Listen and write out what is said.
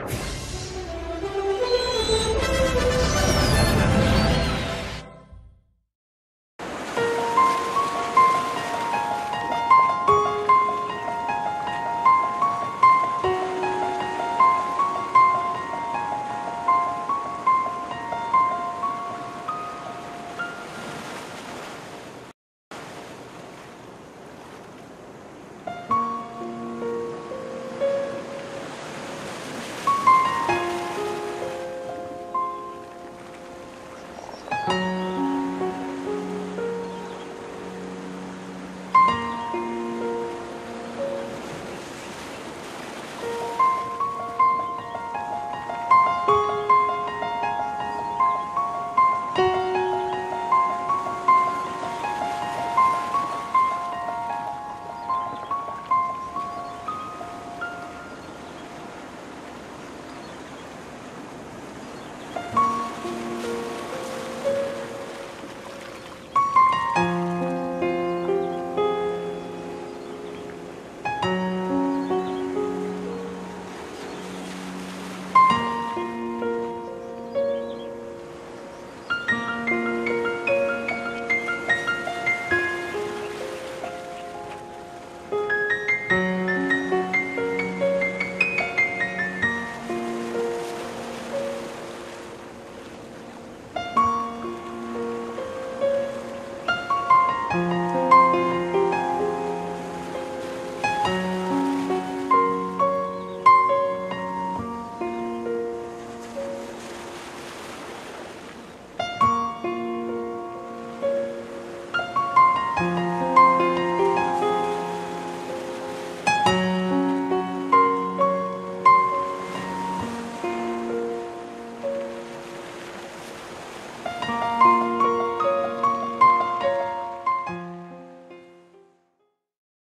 you